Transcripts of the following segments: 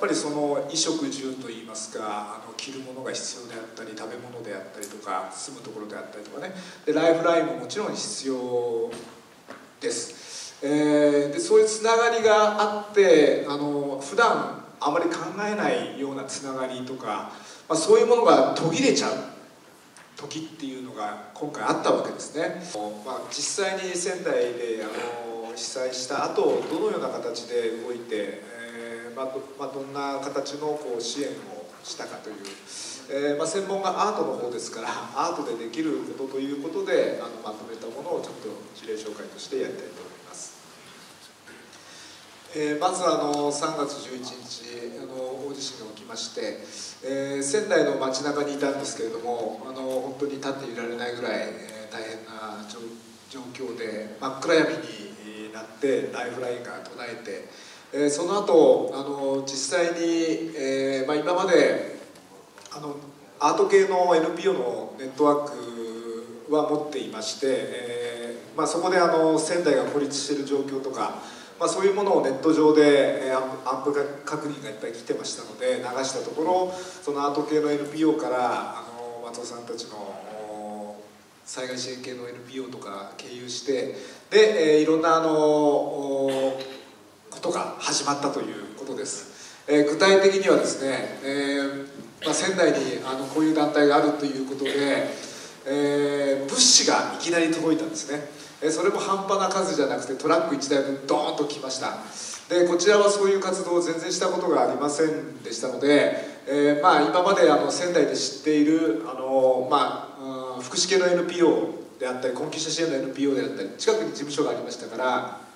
ぱりその衣食住といいますかあの着るものが必要であったり食べ物であったりとか住むところであったりとかね。でライフラインももちろん必要です、えー、でそういうつながりがあってあの普段あまり考えないようなつながりとか、まあ、そういうものが途切れちゃう。時っていうのが今回あったわけですね、まあ、実際に仙台であの被災した後どのような形で動いて、まあどまあ、どんな形のこう支援をしたかという、えー、まあ、専門がアートの方ですからアートでできることということであのまとめたものをちょっと事例紹介としてやりたいと思います。えー、まずあの3月11日あの大地震が起きまして、えー、仙台の街中にいたんですけれどもあの本当に立っていられないぐらい、えー、大変な状況で真っ暗闇になってライフラインが途絶えて、えー、その後あの実際に、えーまあ、今まであのアート系の NPO のネットワークは持っていまして、えーまあ、そこであの仙台が孤立している状況とかまあ、そういうものをネット上でアンプ確認がいっぱい来てましたので流したところそのアート系の NPO からあの松尾さんたちの災害支援系の NPO とか経由してで、えー、いろんなあのことが始まったということです、えー、具体的にはですね、えーまあ、仙台にあのこういう団体があるということで、えー、物資がいきなり届いたんですね。それも半端な数じゃなくてトラック1台分ドーンと来ました。でこちらはそういう活動を全然したことがありませんでしたので、えー、まあ、今まであの仙台で知っているあの、まあ、福祉系の NPO であったり困窮者支援の NPO であったり近くに事務所がありましたから、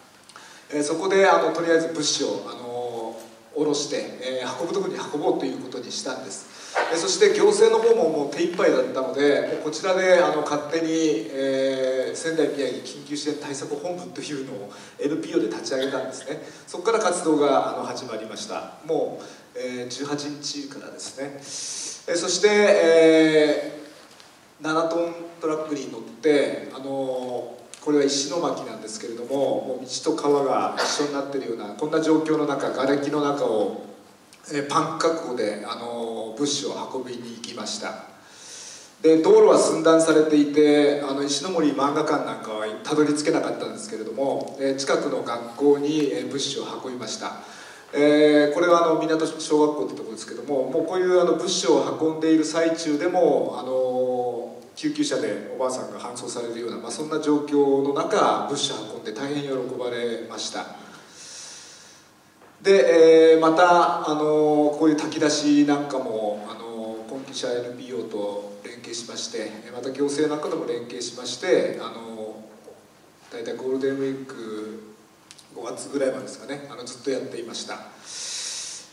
えー、そこであのとりあえず物資をあの下ろして、えー、運ぶところに運ぼうということにしたんです。そして行政の方ももう手一杯だったのでこちらであの勝手に、えー、仙台宮城緊急支援対策本部というのを NPO で立ち上げたんですね。そこから活動があの始まりました。もう、えー、18日からですね、えー、そして、えー、7トントラックに乗ってあのこれは石巻なんですけれどももう道と川が一緒になってるようなこんな状況の中瓦礫の中をえパンク覚悟であの物資を運びに行きました。で道路は寸断されていてあの石森漫画館なんかはたどり着けなかったんですけれどもえ近くの学校にえ物資を運びました。えー、これはあの港小学校ってとこですけどももうこういうあの物資を運んでいる最中でもあの救急車でおばあさんが搬送されるような、まあ、そんな状況の中物資運んで大変喜ばれましたで、えー、またあのこういう炊き出しなんかもあの困窮者 NPO と連携しましてまた行政なんかとも連携しましてあの大体ゴールデンウィーク5月ぐらいまでですかねあのずっとやっていました。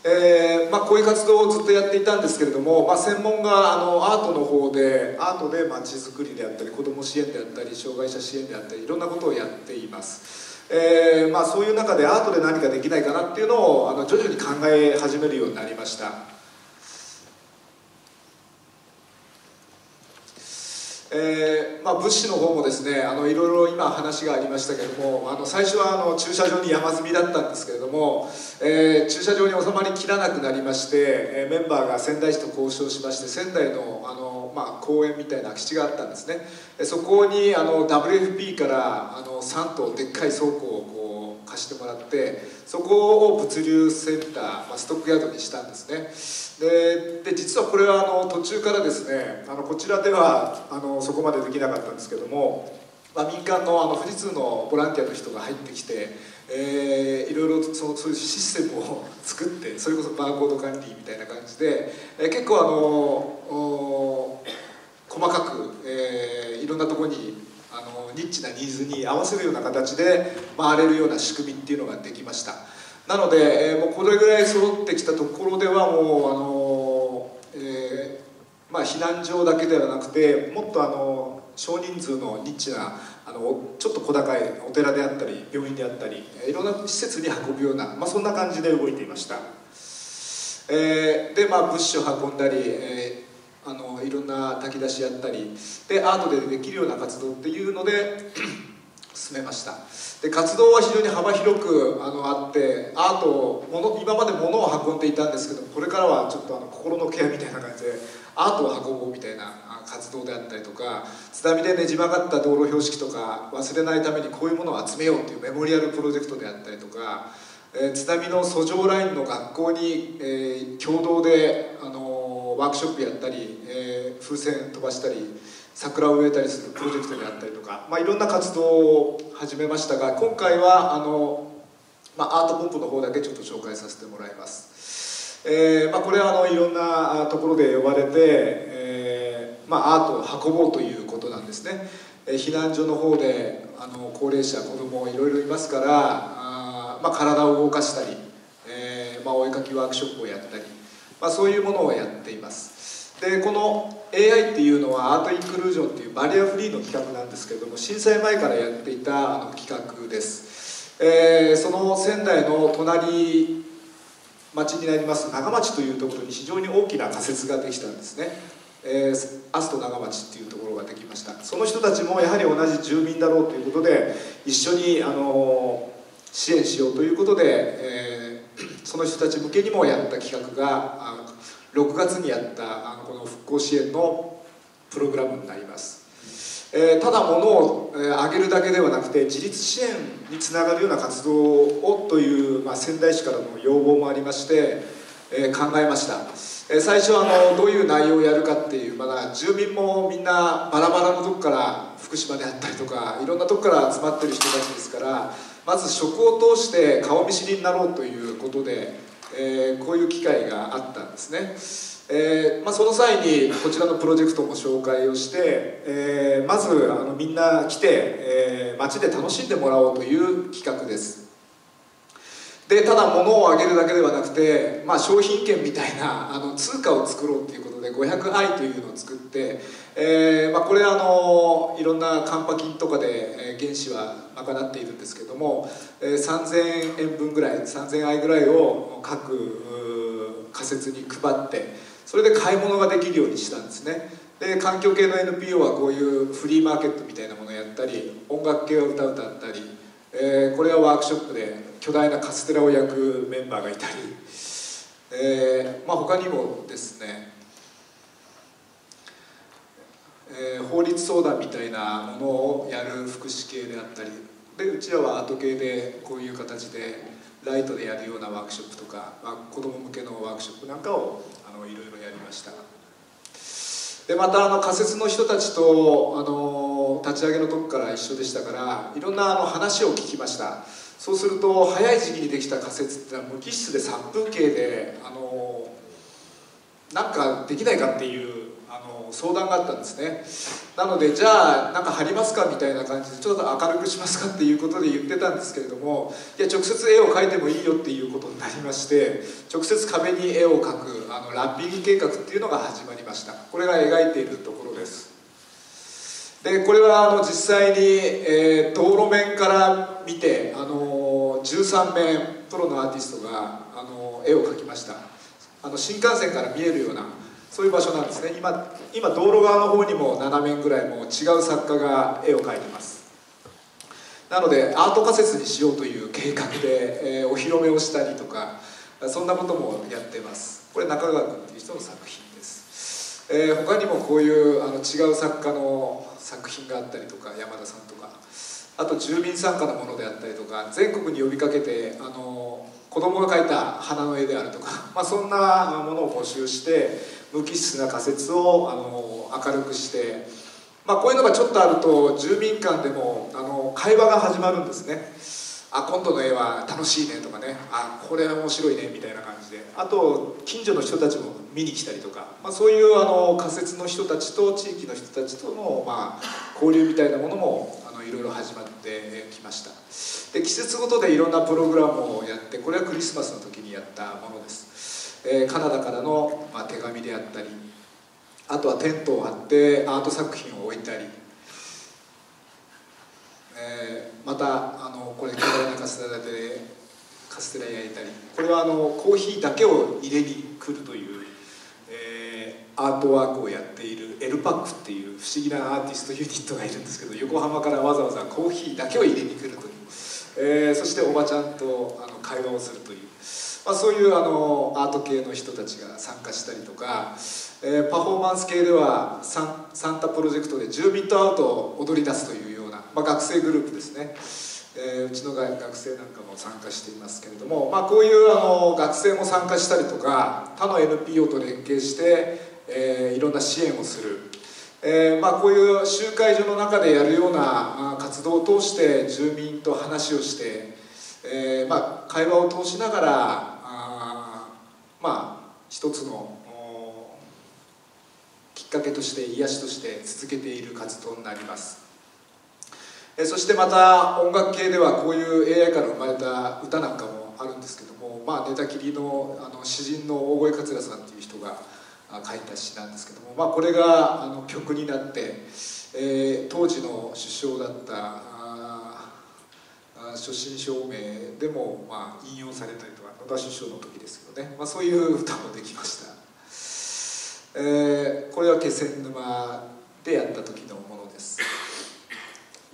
えーまあ、こういう活動をずっとやっていたんですけれども、まあ、専門があのアートの方でアートでまちづくりであったり子ども支援であったり障害者支援であったりいろんなことをやっています。えーまあ、そういう中でアートで何かできないかなっていうのをあの徐々に考え始めるようになりました。えーまあ、物資の方もですねあのいろいろ今話がありましたけれどもあの最初はあの駐車場に山積みだったんですけれども、えー、駐車場に収まりきらなくなりまして、えー、メンバーが仙台市と交渉しまして仙台のあの、まあ、公園みたいな空き地があったんですね。そこにあの WFP からあの3棟でっかい倉庫をこう貸してもらってそこを物流センター、まあ、ストックヤードにしたんですね。でで実はこれはあの途中からですねあのこちらではあのそこまでできなかったんですけども、まあ、民間のあの富士通のボランティアの人が入ってきて、えー、いろいろそそういうシステムを作ってそれこそバーコード管理みたいな感じで、えー、結構あの細かく、えー、いろんなところにニーズに合わせるような形で回れるような仕組みっていうのができました。なので、えー、もうこれぐらい揃ってきたところではもうあの、えー、まあ、避難所だけではなくてもっとあの少人数のニッチなあのちょっと小高いお寺であったり病院であったりいろんな施設に運ぶような、まあ、そんな感じで動いていました、えー、でまあ物資を運んだり、えー、のいろんな炊き出しやったりでアートでできるような活動っていうので 進めました。で活動は非常に幅広くあのあってアートをもの今まで物を運んでいたんですけどこれからはちょっとあの心のケアみたいな感じでアートを運ぼうみたいな活動であったりとか津波でねじ曲がった道路標識とか忘れないためにこういうものを集めようっていうメモリアルプロジェクトであったりとか、えー、津波の訴状ラインの学校に、えー、共同で、あのワークショップやったり、え、風船飛ばしたり桜を植えたりするプロジェクトであったりとか、まあ、いろんな活動を始めましたが今回はあの、まあ、アートポンプの方だけちょっと紹介させてもらいます、えーまあ、これはあのいろんなところで呼ばれて、えーまあ、アートを運ぼうということなんですね、えー、避難所の方であの高齢者子供いろいろいますからあ、まあ、体を動かしたり、えーまあ、お絵かきワークショップをやったり、まあ、そういうものをやっています。でこの AI っていうのはアートインクルージョンっていうバリアフリーの企画なんですけれども震災前からやっていたあの企画です、えー、その仙台の隣町になります長町というところに非常に大きな仮設ができたんですね、えー、アスト長町っていうところができました。その人たちもやはり同じ住民だろうということで一緒にあの支援しようということで、えー、その人たち向けにもやった企画が6月にやったあのこの復興支援のプログラムになります、えー、ただ物を、えー、上げるだけではなくて自立支援につながるような活動をという、まあ、仙台市からの要望もありまして、えー、考えました、えー、最初あのどういう内容をやるかっていうまだ住民もみんなバラバラのとこから福島であったりとかいろんなとこから集まってる人たちですからまず食を通して顔見知りになろうということでえー、こういう機会があったんですね、えーまあ、その際にこちらのプロジェクトも紹介をして、えー、まずあのみんな来て、えー、街で楽しんでもらおうという企画です。でただ物をあげるだけではなくて、まあ、商品券みたいなあの通貨を作ろうということで 500i というのを作って、えーまあ、これあのいろんなカンパ金とかで、原資は賄っているんですけども、えー、3000円分ぐらい 3000i ぐらいを各仮設に配ってそれで買い物ができるようにしたんですね。で環境系の NPO はこういうフリーマーケットみたいなものをやったり音楽系を歌歌ったり、えー、これはワークショップで巨大なカステラを焼くメンバーがいたり、えーまあ、他にもですねえー、法律相談みたいなものをやる福祉系であったりでうちらはアート系でこういう形でライトでやるようなワークショップとか、まあ、子ども向けのワークショップなんかをあのいろいろやりました。でまたあの仮設の人たちとあの立ち上げの時から一緒でしたからいろんなあの話を聞きました。そうすると早い時期にできた仮設っていうのは無機質で殺風景であのなんかできないかっていうあの相談があったんですね。なのでじゃあ何か貼りますか？みたいな感じでちょっと明るくしますかっていうことで言ってたんですけれどもいや直接絵を描いてもいいよっていうことになりまして直接壁に絵を描くあのラッピング計画っていうのが始まりました。これが描いているところです。でこれはあの実際に、えー、道路面から見て、あの13面プロのアーティストが、あの絵を描きました。あの新幹線から見えるようなそういう場所なんですね。今今道路側の方にも7面ぐらいも違う作家が絵を描いてます。なのでアート仮説にしようという計画で、えー、お披露目をしたりとかそんなこともやってます。これ中川君っていう人の作品、えー、他にもこういうあの違う作家の作品があったりとか山田さんとかあと住民参加のものであったりとか全国に呼びかけてあの子供が描いた花の絵であるとか、まあ、そんなものを募集して無機質な仮説をあの明るくして、まあ、こういうのがちょっとあると住民間でもあの会話が始まるんですね。あ今度の絵は楽しいねとかねあこれ面白いねみたいな感じで。あと近所の人たちも見に来たりとか、まあ、そういうあの仮説の人たちと地域の人たちとの、まあ、交流みたいなものもあのいろいろ始まってきました。で季節ごとでいろんなプログラムをやってこれはクリスマスの時にやったものです。えー、カナダからの、まあ、手紙であったりあとはテントを張ってアート作品を置いたり、えー、またあのこれ巨大なカステラでカステラ焼いたりこれはあのコーヒーだけを入れに来るという、えアートワークをやっているエルパックっていう不思議なアーティストユニットがいるんですけど横浜からわざわざコーヒーだけを入れに来るという、えー、そしておばちゃんとあの会話をするという、まあ、そういうあのアート系の人たちが参加したりとか、えー、パフォーマンス系ではサンタプロジェクトで住民とアートを踊り出すという、まあ、学生グループですねえー、うちの学生なんかも参加していますけれども、まあ、こういうあの学生も参加したりとか他の NPO と連携して、えー、いろんな支援をする、えーまあ、こういう集会所の中でやるような活動を通して住民と話をして、えーまあ、会話を通しながらあまあ一つのきっかけとして癒しとして続けている活動になります。えそしてまた音楽系ではこういう AI から生まれた歌なんかもあるんですけども、まあ、寝たきりのあの詩人の大越桂さんっていう人が書いた詩なんですけども、まあ、これがあの曲になって、えー、当時の首相だった初心証明でも、まあ、引用されたりとか野田首相の時ですけどね、まあ、そういう歌もできました、えー、これは気仙沼でやった時の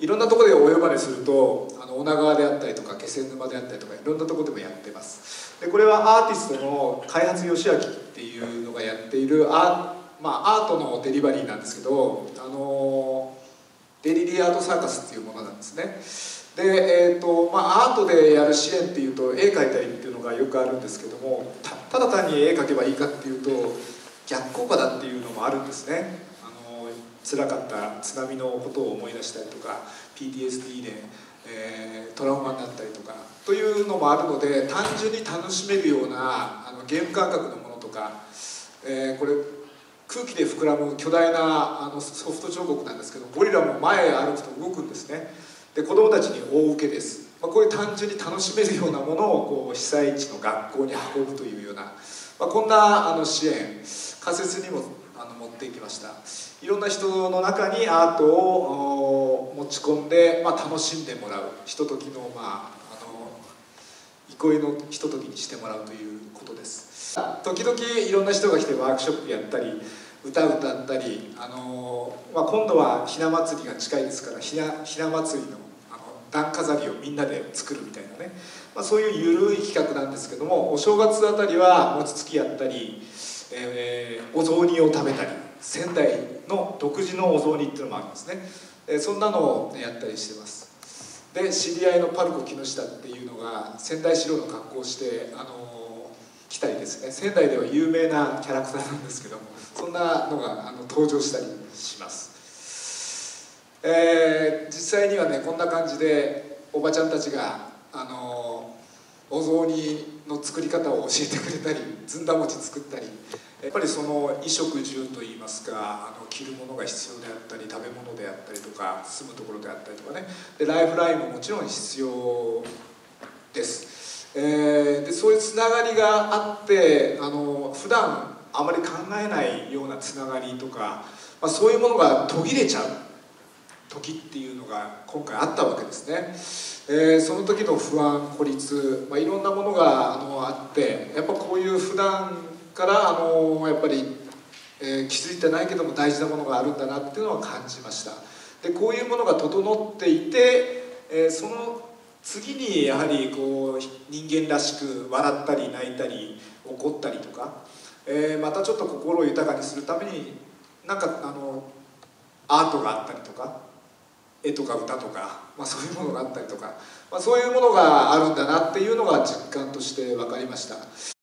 いろんなところでお呼ばれするとあの女川であったりとか気仙沼であったりとかいろんなところでもやってます。でこれはアーティストの開発義明っていうのがやっているア,、まあ、アートのデリバリーなんですけどあのデリリアートサーカスっていうものなんですね。で、えーとまあ、アートでやる支援っていうと絵描いたりっていうのがよくあるんですけどもただ単に絵描けばいいかっていうと逆効果だっていうのもあるんですね。辛かった津波のことを思い出したりとか PTSD で、えー、トラウマになったりとかというのもあるので単純に楽しめるようなあのゲーム感覚のものとか、えー、これ空気で膨らむ巨大なあのソフト彫刻なんですけどゴリラも前へ歩くと動くんですね。で子どもたちに大受けです、まあ、こういう単純に楽しめるようなものをこう被災地の学校に運ぶというような、まあ、こんなあの支援。仮設にもあの持っていきました。いろんな人の中にアートを持ち込んで、まあ、楽しんでもらう。ひとときの,、まあ、あの憩いのひとときにしてもらうということです。時々いろんな人が来てワークショップやったり歌歌ったり、あのまあ、今度はひな祭りが近いですからひなひな祭りのあの段飾りをみんなで作るみたいなね、まあ、そういう緩い企画なんですけどもお正月あたりは餅つきやったり、えー、お雑煮を食べたり仙台の独自のお雑煮っていうのもありますね、えそんなのをやったりしてます。で知り合いのパルコ木下っていうのが仙台四郎の格好をしてあの来たりですね。仙台では有名なキャラクターなんですけどもそんなのがあの登場したりします。えー、実際にはねこんな感じでおばちゃんたちがあのお雑煮の作り方を教えてくれたりずんだ餅作ったり。やっぱりその衣食住といいますかあの着るものが必要であったり食べ物であったりとか住むところであったりとかね。でライフラインももちろん必要です、えー、でそういうつながりがあってあの普段あまり考えないようなつながりとか、まあ、そういうものが途切れちゃう。時っていうのが今回あったわけですね、えー、その時の不安孤立、まあ、いろんなものがあのあってやっぱこういう普段からあのやっぱり、えー、気づいてないけども大事なものがあるんだなっていうのは感じました。でこういうものが整っていて、えー、その次にやはりこう人間らしく笑ったり泣いたり怒ったりとか、えー、またちょっと心を豊かにするためになんかあのアートがあったりとか絵とか歌とか、まあ、そういうものがあったりとか、まあ、そういうものがあるんだなっていうのが実感として分かりました。